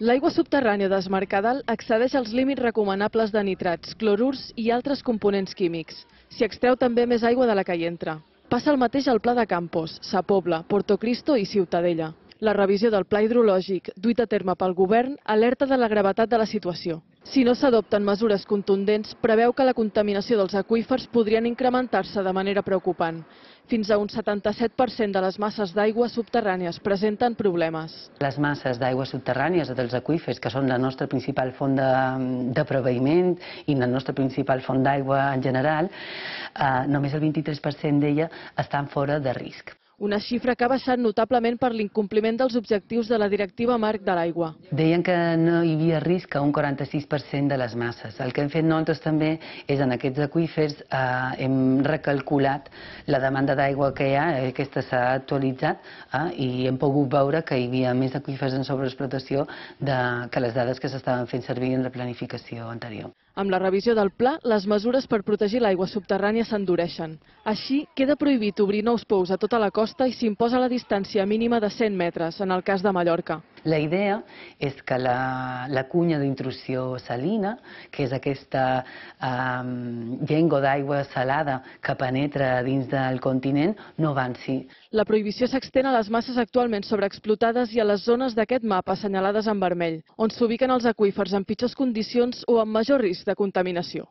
L'aigua subterrània d'Esmarcadal excedeix els límits recomanables de nitrats, clorurs i altres components químics. S'hi extreu també més aigua de la que hi entra. Passa el mateix al Pla de Campos, Sa Pobla, Portocristo i Ciutadella. La revisió del pla hidrològic duit a terme pel govern alerta de la gravetat de la situació. Si no s'adopten mesures contundents, preveu que la contaminació dels aqüífers podrien incrementar-se de manera preocupant. Fins a un 77% de les masses d'aigua subterrànies presenten problemes. Les masses d'aigua subterrànies dels aqüífers, que són la nostra principal font de, de proveïment i la nostra principal font d'aigua en general, eh, només el 23% d'ella estan fora de risc. Una xifra que ha baixat notablement per l'incompliment dels objectius de la Directiva Marc de l'Aigua. Deien que no hi havia risc a un 46% de les masses. El que hem fet nosaltres també és en aquests aqüífers eh, hem recalculat la demanda d'aigua que hi ha, eh, aquesta s'ha actualitzat eh, i hem pogut veure que hi havia més aqüífers en sobreexplotació de, que les dades que s'estaven fent servir en la planificació anterior. Amb la revisió del pla, les mesures per protegir l'aigua subterrània s'endureixen. Així, queda prohibit obrir nous pous a tota la costa i s'imposa la distància mínima de 100 metres, en el cas de Mallorca. La idea és que la, la cunya d'intrusió salina, que és aquesta eh, llengua d'aigua salada que penetra dins del continent, no avanci. La prohibició s'extén a les masses actualment sobreexplotades i a les zones d'aquest mapa assenyalades en vermell, on s'ubiquen els aqüífers en pitjors condicions o amb major risc de contaminació.